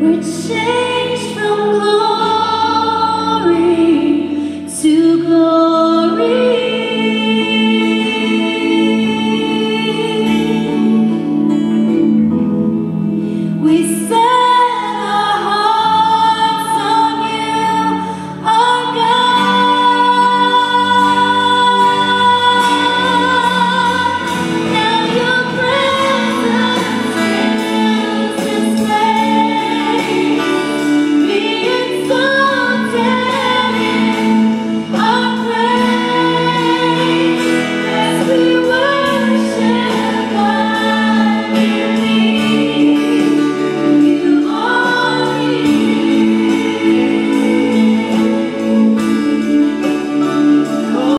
would say